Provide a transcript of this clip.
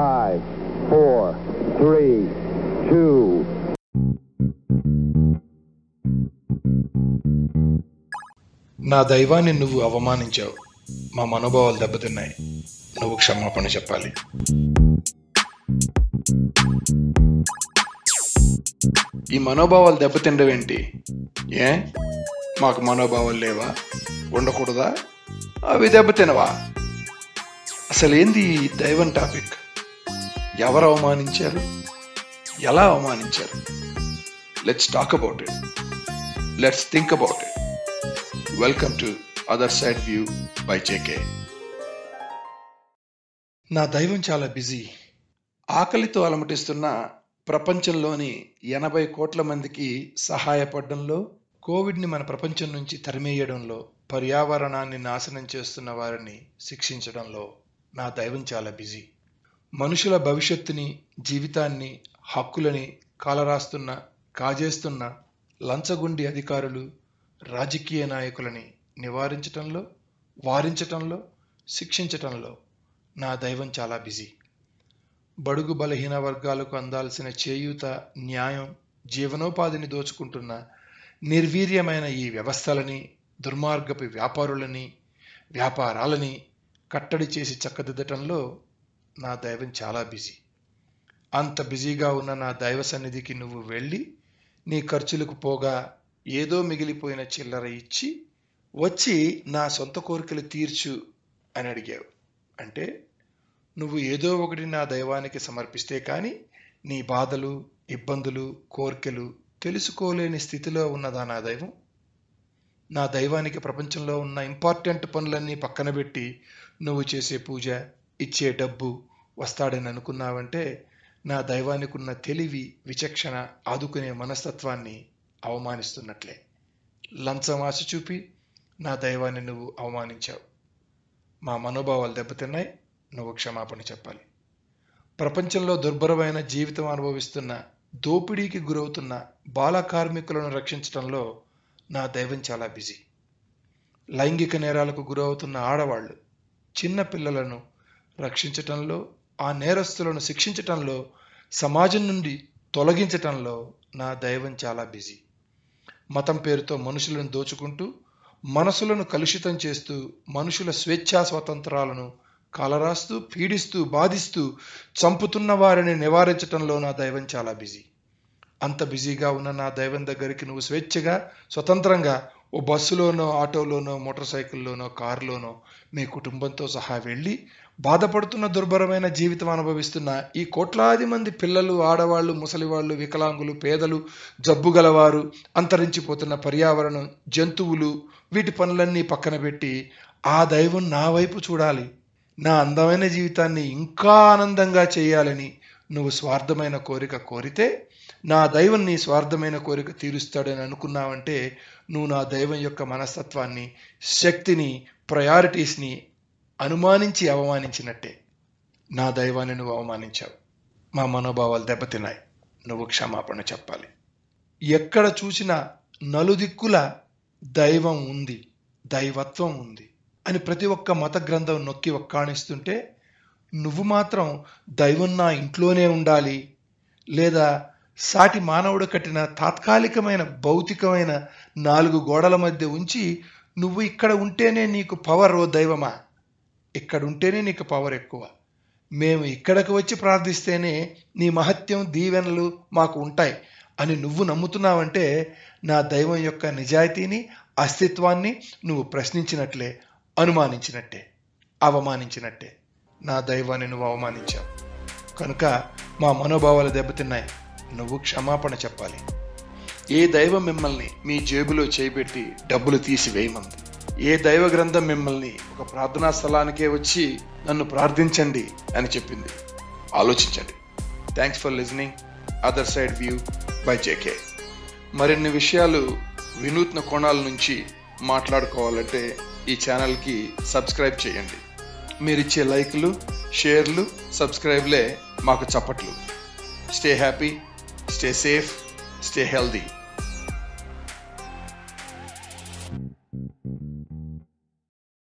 Five, four, three, two, నా దైవాన్ని నువ్వు అవమానించావు. మా మనోభావాలు దెబ్బతిన్నాయి. నువ్వు క్షమాపణ చెప్పాలి. ఈ మనోభావాలు దెబ్బతిండవేంటి? ఏ? మాకు మనోభావాలు లేవా? ఉండకూడదా? అవి దెబ్బతినవా? అసలు ఏంది ఈ దైవం టాపిక్? ఎవరు అవమానించారు? ఎలా అవమానించారు? Let's talk about it let's think about it welcome to other side view by J K దైవం చాలా బిజీ. ఆకలితో అలమటిస్తున్న ప్రపంచంలోని ఎనభై కోట్ల మందికి సహాయపడడంలో కోవిడ్ని మన ప్రపంచం నుంచి తరిమేయడంలో పర్యావరణాన్ని నాశనం చేస్తున్న వారిని శిక్షించడంలో నా దైవం చాలా బిజీ. మనుషుల భవిష్యత్తుని జీవితాన్ని హక్కులని కాలరాస్తున్న కాజేస్తున్న లంచగొండి అధికారులు రాజకీయ నాయకులని నివారించటంలో వారించటంలో శిక్షించటంలో నా దైవం చాలా బిజీ. బడుగు బలహీన వర్గాలకు అందాల్సిన చేయూత న్యాయం జీవనోపాధిని దోచుకుంటున్న నిర్వీర్యమైన ఈ వ్యవస్థలని దుర్మార్గపు వ్యాపారులని వ్యాపారాలని కట్టడి చేసి చక్కదిద్దటంలో నా దైవం చాలా బిజీ. అంత బిజీగా ఉన్న నా దైవ సన్నిధికి నువ్వు వెళ్ళి నీ ఖర్చులకు పోగా ఏదో మిగిలిపోయిన చిల్లర ఇచ్చి వచ్చి నా సొంత కోరికలు తీర్చు అని అడిగావు. అంటే నువ్వు ఏదో ఒకటి నా దైవానికి సమర్పిస్తే కానీ నీ బాధలు ఇబ్బందులు కోరికలు తెలుసుకోలేని స్థితిలో ఉన్నదా నా దైవం? నా దైవానికి ప్రపంచంలో ఉన్న ఇంపార్టెంట్ పనులన్నీ పక్కన పెట్టి నువ్వు చేసే పూజ ఇచ్చే డబ్బు వస్తాడని అనుకున్నావంటే నా దైవానికి ఉన్న తెలివి విచక్షణ ఆదుకునే మనస్తత్వాన్ని అవమానిస్తున్నట్లే. లంచం ఆశ చూపి నా దైవాన్ని నువ్వు అవమానించావు. మా మనోభావాలు దెబ్బతిన్నాయి నువ్వు క్షమాపణ చెప్పాలి. ప్రపంచంలో దుర్భరమైన జీవితం అనుభవిస్తున్న దోపిడీకి గురవుతున్న బాల కార్మికులను రక్షించడంలో నా దైవం చాలా బిజీ. లైంగిక నేరాలకు గురవుతున్న ఆడవాళ్ళు చిన్న పిల్లలను రక్షించటంలో ఆ నేరస్తులను శిక్షించటంలో సమాజం నుండి తొలగించటంలో నా దైవం చాలా బిజీ. మతం పేరుతో మనుషులను దోచుకుంటూ మనసులను కలుషితం చేస్తూ మనుషుల స్వేచ్ఛా స్వతంత్రాలను కాలరాస్తూ పీడిస్తూ బాధిస్తూ చంపుతున్న వారిని నివారించటంలో నా దైవం చాలా బిజీ. అంత బిజీగా ఉన్న నా దైవం దగ్గరికి నువ్వు స్వేచ్ఛగా స్వతంత్రంగా ఓ బస్సులోనో ఆటోలోనో మోటార్ సైకిల్లోనో కారులోనో మీ కుటుంబంతో సహా వెళ్ళి బాధపడుతున్న దుర్భరమైన జీవితం అనుభవిస్తున్న ఈ కోట్లాది మంది పిల్లలు ఆడవాళ్ళు ముసలివాళ్ళు వికలాంగులు పేదలు జబ్బు గలవారు అంతరించిపోతున్న పర్యావరణం జంతువులు వీటి పనులన్నీ పక్కన పెట్టి ఆ దైవం నా వైపు చూడాలి. నా అందమైన జీవితాన్ని ఇంకా ఆనందంగా చేయాలని నువ్వు స్వార్థమైన కోరిక కోరితే నా దైవం నీ స్వార్థమైన కోరిక తీరుస్తాడని అనుకున్నావంటే నువ్వు నా దైవం యొక్క మనస్తత్వాన్ని శక్తిని ప్రయారిటీస్ని అనుమానించి అవమానించినట్టే. నా దైవాన్ని నువ్వు అవమానించావు. మా మనోభావాలు దెబ్బతిన్నాయి. నువ్వు క్షమాపణ చెప్పాలి. ఎక్కడ చూసినా నలుదిక్కుల దైవం ఉంది దైవత్వం ఉంది అని ప్రతి ఒక్క మత గ్రంథం నొక్కి ఒక్కాణిస్తుంటే నువ్వు మాత్రం దైవం నా ఇంట్లోనే ఉండాలి. లేదా సాటి మానవుడు కట్టిన తాత్కాలికమైన భౌతికమైన నాలుగు గోడల మధ్య ఉంచి నువ్వు ఇక్కడ ఉంటేనే నీకు పవర్ ఓ దైవమా? ఇక్కడ ఉంటేనే నీకు పవర్ ఎక్కువ. మేము ఇక్కడికి వచ్చి ప్రార్థిస్తేనే నీ మహత్యం దీవెనలు మాకు ఉంటాయి అని నువ్వు నమ్ముతున్నావంటే నా దైవం యొక్క నిజాయితీని అస్తిత్వాన్ని నువ్వు ప్రశ్నించినట్లే అనుమానించినట్టే అవమానించినట్టే. నా దైవాన్ని నువ్వు అవమానించావు. కనుక మా మనోభావాలు దెబ్బతిన్నాయి. నువ్వు క్షమాపణ చెప్పాలి. ఏ దైవం మిమ్మల్ని మీ జేబులో చేపెట్టి డబ్బులు తీసి వేయమంది? ఏ దైవ గ్రంథం మిమ్మల్ని ఒక ప్రార్థనా స్థలానికే వచ్చి నన్ను ప్రార్థించండి అని చెప్పింది? ఆలోచించండి. Thanks for listening other side view by J మరిన్ని విషయాలు వినూత్న కోణాల నుంచి మాట్లాడుకోవాలంటే ఈ ఛానల్కి సబ్స్క్రైబ్ చేయండి. మీరిచ్చే లైక్లు షేర్లు సబ్స్క్రైబ్లే మాకు చప్పట్లు. Stay happy stay safe stay healthy